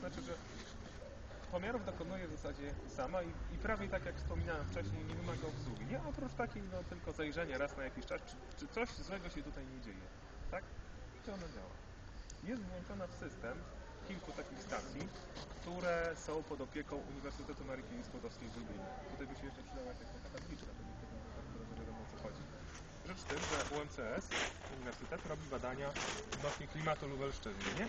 znaczy, że pomiarów dokonuje w zasadzie sama i, i prawie tak jak wspominałem wcześniej, nie wymaga obsługi. Nie oprócz takiej no, tylko zajrzenia raz na jakiś czas, czy, czy coś złego się tutaj nie dzieje. Tak? I ona działa. Jest włączona w system kilku takich stacji, które są pod opieką Uniwersytetu Marii Curie Skłodowskiej w Lublinie. Tutaj by się jeszcze przydała jakaś taka tabliczka, to nikt nie tak dobrze wiadomo o co chodzi. Rzecz tym, że UMCS, Uniwersytet, robi badania odnośnie klimatu Lubelszczyzny?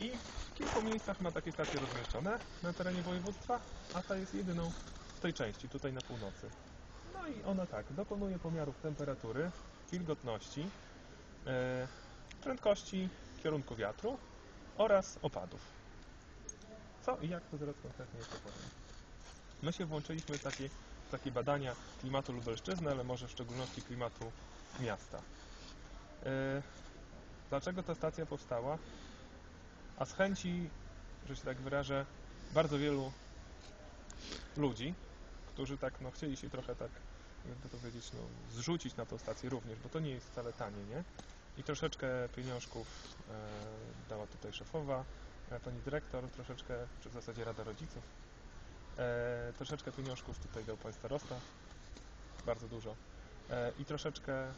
I w kilku miejscach ma takie stacje rozmieszczone na terenie województwa, a ta jest jedyną w tej części, tutaj na północy. No i ona tak, dokonuje pomiarów temperatury, wilgotności, e, prędkości, kierunku wiatru oraz opadów. Co i jak to teraz konkretnie jest powiem. My się włączyliśmy w takie, w takie badania klimatu Lubelszczyzny, ale może w szczególności klimatu miasta. E, Dlaczego ta stacja powstała? A z chęci, że się tak wyrażę, bardzo wielu ludzi, którzy tak no, chcieli się trochę tak, jakby to powiedzieć, no, zrzucić na tą stację również, bo to nie jest wcale tanie, nie? I troszeczkę pieniążków e, dała tutaj szefowa, e, pani dyrektor, troszeczkę, czy w zasadzie Rada Rodziców. E, troszeczkę pieniążków tutaj dał pan starosta, bardzo dużo. E, I troszeczkę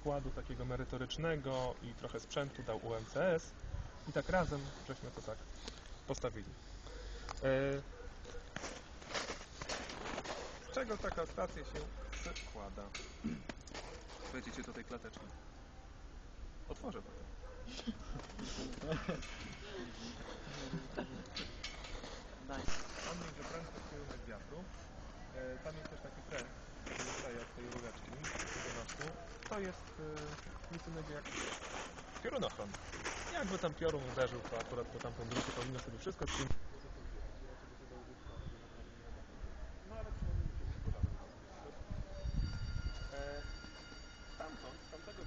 wkładu takiego merytorycznego i trochę sprzętu dał UMCS i tak razem żeśmy to tak postawili. E, Z czego taka stacja się składa? Wejdziecie do tej klateczki. Otworzę potem. Tam będzie prędkość kierunek wiatru. E, Tam jest też taki pręt, który wystaje od tej rureczki, tego nożku. To jest e, nic innego jak piorunochron. Jakby tam piorun uderzył, to akurat po tamtą drutę powinno sobie wszystko. No podamy. E, z tamtego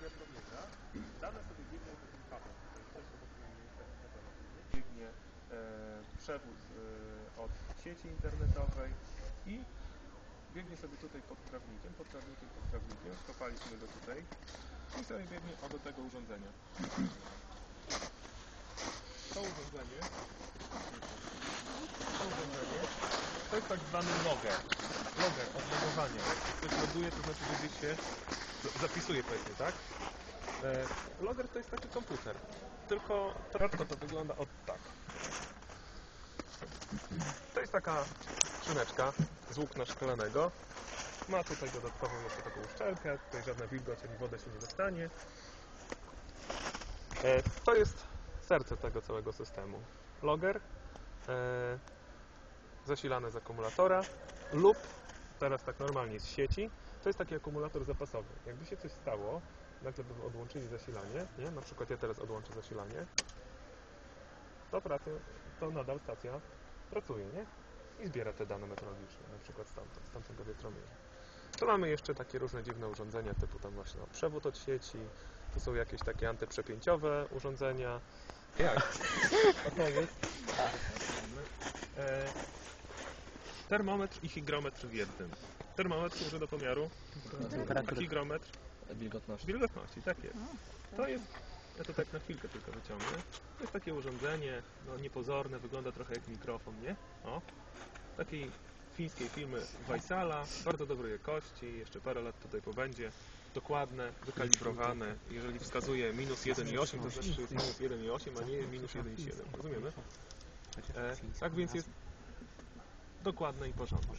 od sieci internetowej i biegnie sobie tutaj pod trawnikiem, pod trawnikiem, pod trawnikiem, skopaliśmy go tutaj i sobie biegnie o do tego urządzenia. To urządzenie, to urządzenie, to jest tak zwany logger. Logger od logowania. Jak ktoś loguje, to znaczy, że gdzieś się zapisuje powiedzmy, tak? E, logger to jest taki komputer, tylko to, to wygląda od tak. To jest taka skrzyneczka z włókna szklanego. Ma tutaj dodatkową jeszcze taką uszczelkę, tutaj żadna wilgoć ani woda się nie dostanie. E, To jest serce tego całego systemu. Logger, e, zasilane z akumulatora lub teraz tak normalnie z sieci. To jest taki akumulator zapasowy. Jakby się coś stało, nagle by odłączyli zasilanie, nie? na przykład ja teraz odłączę zasilanie, to, pracy, to nadal stacja pracuje, nie? I zbiera te dane meteorologiczne, na przykład stamtąd, z tamtego wiatromierza. Tu mamy jeszcze takie różne dziwne urządzenia, typu tam właśnie no, przewód od sieci, tu są jakieś takie antyprzepięciowe urządzenia. Jak? To jest? E, termometr i hygrometr w jednym. Termometr służy do pomiaru, a Temperatury. hygrometr Wilgotność. wilgotności, tak jest. To jest, ja to tak na chwilkę tylko wyciągnę. To jest takie urządzenie, no niepozorne, wygląda trochę jak mikrofon, nie? O, takiej fińskiej firmy Weissala, bardzo dobrej jakości, jeszcze parę lat tutaj pobędzie. Dokładne, wykalibrowane. Jeżeli wskazuje minus 1,8, to znaczy, jest minus 1,8, a nie minus 1,7. Rozumiemy? E, tak więc jest dokładne i porządne.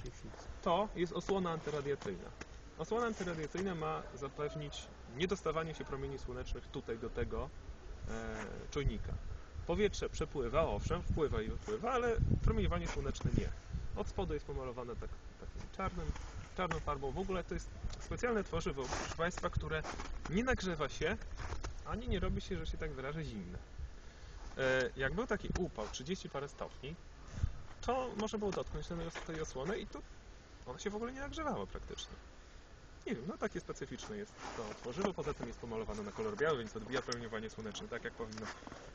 To jest osłona antyradiacyjna. Osłona antyradiacyjna ma zapewnić niedostawanie się promieni słonecznych tutaj do tego e, czujnika. Powietrze przepływa, owszem, wpływa i wypływa, ale promieniowanie słoneczne nie. Od spodu jest pomalowane tak, takim czarnym, czarną farbą. W ogóle to jest specjalne tworzywo, proszę Państwa, które nie nagrzewa się, ani nie robi się, że się tak wyrażę, zimne. E, jak był taki upał, 30 parę stopni, to można było dotknąć tej, osłony i to ona się w ogóle nie nagrzewała praktycznie. Nie wiem, no takie specyficzne jest to tworzywo, poza tym jest pomalowane na kolor biały, więc odbija promieniowanie słoneczne, tak jak powinno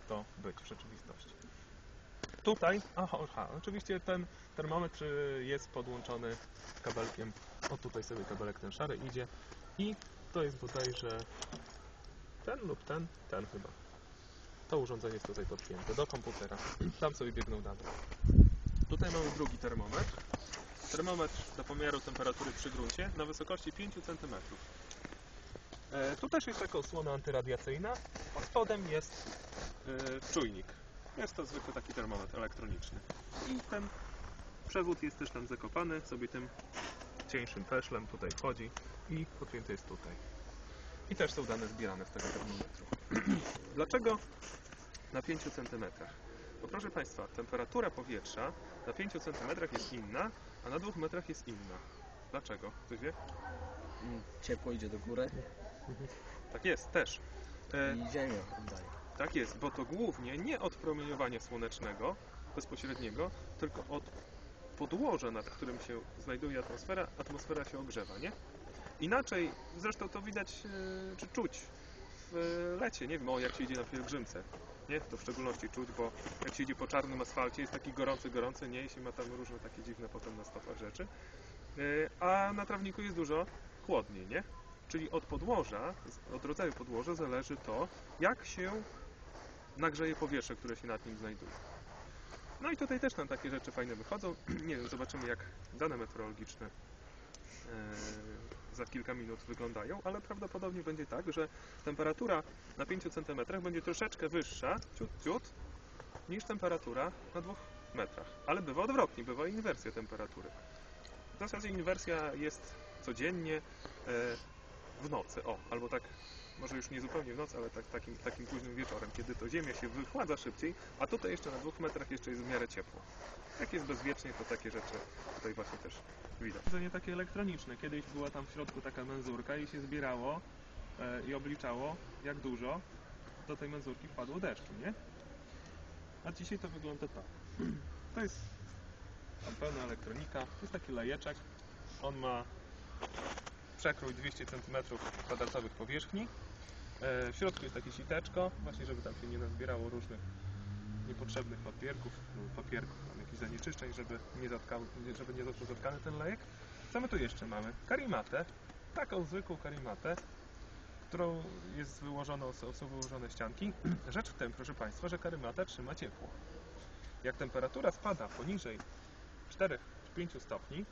to być w rzeczywistości. Tutaj, aha, aha, oczywiście ten termometr y, jest podłączony kabelkiem, o tutaj sobie kabelek ten szary idzie i to jest bodajże ten lub ten, ten chyba. To urządzenie jest tutaj podpięte do komputera. Tam sobie biegną dane. Tutaj mamy drugi termometr. Termometr do pomiaru temperatury przy gruncie na wysokości 5 cm. E, tu też jest taka osłona antyradiacyjna, a spodem jest e, czujnik. Jest to zwykły taki termometr elektroniczny. I ten przewód jest też tam zakopany, sobie tym cieńszym peszlem tutaj wchodzi i podpięty jest tutaj. I też są dane zbierane z tego termometru. Dlaczego na 5 cm? Bo proszę Państwa, temperatura powietrza na 5 cm jest inna, a na 2 metrach jest inna. Dlaczego? Ktoś wie? Mm, Ciepło idzie do góry Tak jest, też. E, i ziemię oddaje. tak jest, bo to głównie nie od promieniowania słonecznego bezpośredniego, tylko od podłoża, nad którym się znajduje atmosfera, atmosfera się ogrzewa, nie? Inaczej, zresztą to widać e, czy czuć w lecie, nie wiem, o jak się idzie na pielgrzymce, nie? To w szczególności czuć, bo jak się idzie po czarnym asfalcie, jest taki gorący, gorący, nie? I się ma tam różne takie dziwne potem na stopach rzeczy. E, A na trawniku jest dużo chłodniej, nie? Czyli od podłoża, od rodzaju podłoża zależy to, jak się nagrzeje powietrze, które się nad nim znajduje. No i tutaj też nam takie rzeczy fajne wychodzą. Nie wiem, zobaczymy jak dane meteorologiczne e, za kilka minut wyglądają, ale prawdopodobnie będzie tak, że temperatura na 5 cm będzie troszeczkę wyższa, ciut, ciut, niż temperatura na 2 metrach. Ale bywa odwrotnie, bywa inwersja temperatury. W zasadzie inwersja jest codziennie e, w nocy, o, albo tak może już nie zupełnie w nocy, ale tak, takim, takim późnym wieczorem, kiedy to ziemia się wychładza szybciej, a tutaj jeszcze na dwóch metrach jeszcze jest w miarę ciepło. Jak jest bezwiecznie, to takie rzeczy tutaj właśnie też widać. To nie takie elektroniczne. Kiedyś była tam w środku taka menzurka i się zbierało e, i obliczało, jak dużo do tej menzurki wpadło deszczu, nie? A dzisiaj to wygląda tak. To jest tam pełna elektronika, to jest taki lejeczek. On ma przekrój 200 cm2 powierzchni. E, W środku jest takie siteczko, właśnie żeby tam się nie nazbierało różnych niepotrzebnych papierków, no, papierków, tam jakichś zanieczyszczeń, żeby nie, zatkał, żeby nie został zatkany ten lejek. Co my tu jeszcze mamy? Karimatę, taką zwykłą karimatę, którą jest wyłożoną, są, wyłożone ścianki. Rzecz w tym, proszę Państwa, że karymata trzyma ciepło. Jak temperatura spada poniżej 4 czy 5 stopni,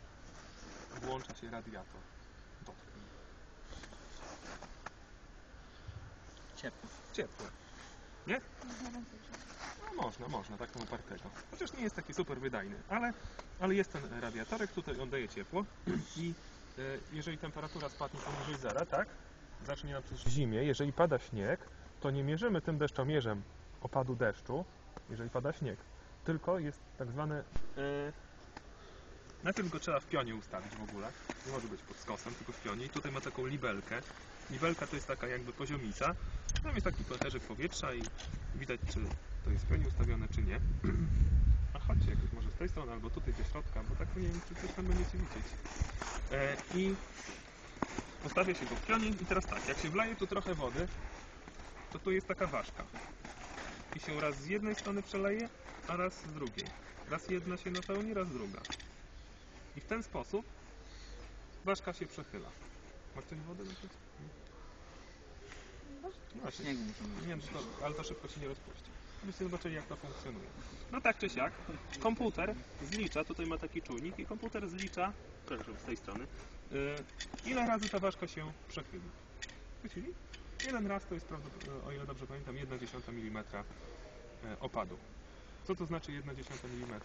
włącza się radiator. Ciepło. Ciepło. Nie? No można, można, taką opartego. Chociaż nie jest taki super wydajny, ale, ale jest ten radiatorek, tutaj on daje ciepło i e, jeżeli temperatura spadnie poniżej zera, tak? Zacznie nam w zimie, jeżeli pada śnieg, to nie mierzymy tym deszczomierzem opadu deszczu, jeżeli pada śnieg, tylko jest tak zwane... E, najpierw go trzeba w pionie ustawić w ogóle, nie może być pod skosem, tylko w pionie i tutaj ma taką libelkę. Libelka to jest taka jakby poziomica, tam jest taki pęcherzyk powietrza i widać, czy to jest w pionie ustawione, czy nie. A chodźcie jakoś może z tej strony, albo tutaj ze środka, bo tak nie wiem, czy coś tam będziecie widzieć. E, I ustawia się go w pionie i teraz tak, jak się wleje tu trochę wody, to tu jest taka ważka. I się raz z jednej strony przeleje, a raz z drugiej. Raz jedna się napełni, raz druga. I w ten sposób ważka się przechyla. Ma ktoś wodę na przykład? No właśnie. Nie wiem, czy to, ale to szybko się nie rozpuści. Byście zobaczyli, jak to funkcjonuje. No tak czy siak, komputer zlicza, tutaj ma taki czujnik i komputer zlicza, proszę z tej strony, y, ile razy ta ważka się przechyli. Chwycili? Jeden raz to jest, prawdopodobnie, o ile dobrze pamiętam, 1,1 mm e, opadu. Co to znaczy 1,1 mm?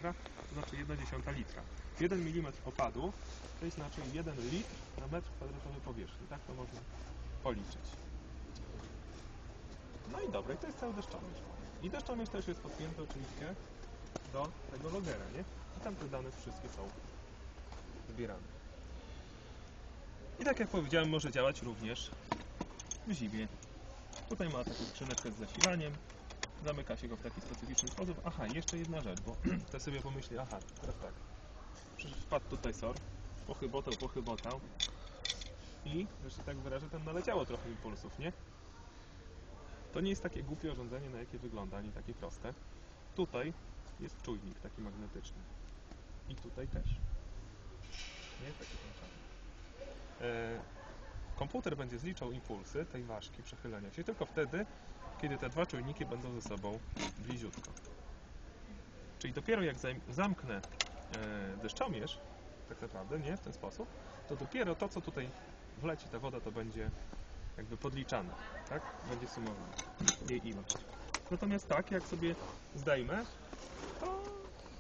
To znaczy 1,1 litra. 1 mm opadu to jest znaczy 1 litr na metr kwadratowy powierzchni. Tak to można policzyć. No i dobra, i to jest cały deszczomierz. I deszczomierz też jest podpięty oczywiście do tego logera, nie? I tam te dane wszystkie są zbierane. I tak jak powiedziałem, może działać również w zimie. Tutaj ma taką skrzyneczkę z zasilaniem. Zamyka się go w taki specyficzny sposób. Aha, jeszcze jedna rzecz, bo ktoś sobie pomyśli, aha, teraz tak. Wpadł tutaj SOR, pochybotał, pochybotał. I, że tak wyrażę, tam naleciało trochę impulsów, nie? To nie jest takie głupie urządzenie, na jakie wygląda, ani takie proste. Tutaj jest czujnik taki magnetyczny. I tutaj też. Nie? Taki czarny. E, komputer będzie zliczał impulsy tej ważki przechylenia się tylko wtedy, kiedy te dwa czujniki będą ze sobą bliziutko. Czyli dopiero jak zamknę e, deszczomierz, tak naprawdę, nie, w ten sposób, to dopiero to, co tutaj wleci ta woda, to będzie jakby podliczane, tak? Będzie sumowane jej ilość. Natomiast tak, jak sobie zdejmę, to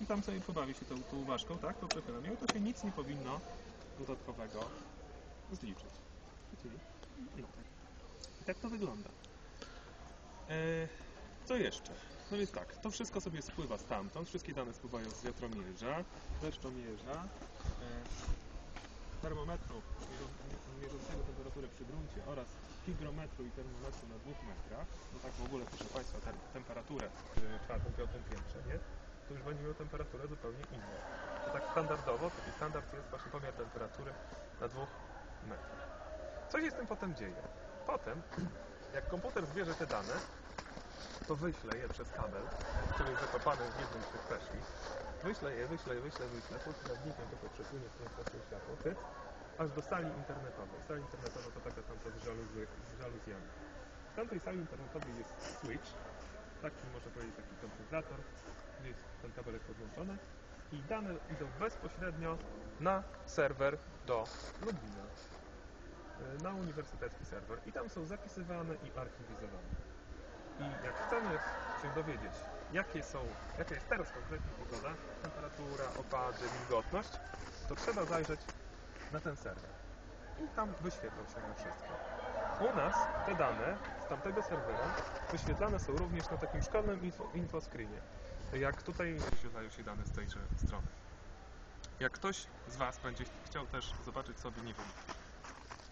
i tam sobie pobawię się tą, tą ważką, tak? To przechylam ją, to się nic nie powinno dodatkowego zliczyć. Widzieli? No tak. I tak to wygląda. E, co jeszcze? No więc tak, to wszystko sobie spływa stamtąd, wszystkie dane spływają z wiatromierza, deszczomierza, e, termometru mierzą- mierzącego temperaturę przy gruncie oraz higrometru i termometru na dwóch metrach. No tak w ogóle, proszę Państwa, tem, temperaturę w czwartym, piątym piętrze, nie? To już będzie miał temperaturę zupełnie inną. To tak standardowo, taki standard jest właśnie pomiar temperatury na dwóch metrach. Co się z tym potem dzieje? Potem, jak komputer zbierze te dane, to wyśle je przez kabel, który jest zakopany w jednym z tych peszli. Wyśle je, wyśle je, wyśle, wyśle, pulsownikiem to przepłynie z prędkością światła, tyk, aż do sali internetowej. Sala internetowa to taka tamta z, żaluzy, żaluzjami. W tamtej sali internetowej jest switch, taki można powiedzieć taki koncentrator, gdzie jest ten kabelek podłączony i dane idą bezpośrednio na serwer do Lublina. Na uniwersytecki serwer i tam są zapisywane i archiwizowane. I jak chcemy się dowiedzieć, jakie są, jaka jest teraz konkretnie pogoda, temperatura, opady, wilgotność, to trzeba zajrzeć na ten serwer. I tam wyświetlą się one wszystkie. U nas te dane z tamtego serwera wyświetlane są również na takim szkolnym info, infoscreenie. Jak tutaj wyświetlają się dane z tejże strony. Jak ktoś z Was będzie chciał też zobaczyć sobie, nie wiem,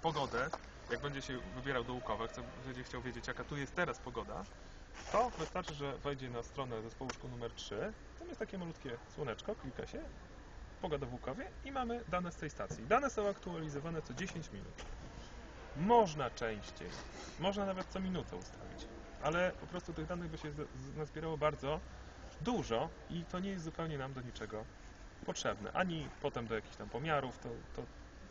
pogodę, jak będzie się wybierał do Łukowa, chce, będzie chciał wiedzieć, jaka tu jest teraz pogoda, to wystarczy, że wejdzie na stronę zespołu szkół numer 3. Tam jest takie malutkie słoneczko, klika się, pogoda w Łukowie i mamy dane z tej stacji. Dane są aktualizowane co 10 minut. Można częściej, można nawet co minutę ustawić, ale po prostu tych danych by się nazbierało bardzo dużo i to nie jest zupełnie nam do niczego potrzebne. Ani potem do jakichś tam pomiarów, to, to,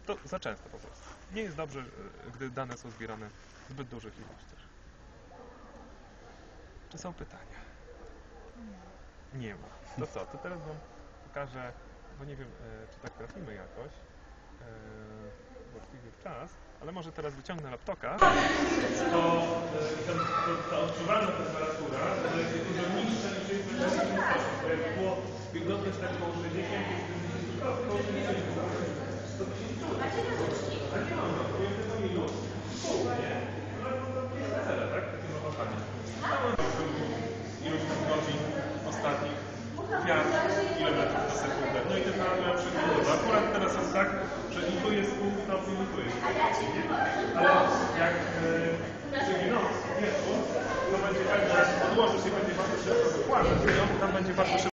to za często po prostu. Nie jest dobrze, e, gdy dane są zbierane w zbyt dużych ilościach. Czy są pytania? Nie ma. To co, to teraz Wam pokażę, bo nie wiem, e, czy tak trafimy jakoś e, właściwie w czas, ale może teraz wyciągnę laptopa. To, ta odczuwalna temperatura będzie dużo niższa niż jest rzeczywistości. Bo jak było wyglądać tak koło 60, 70, to koło 60 to by się Imagina a gente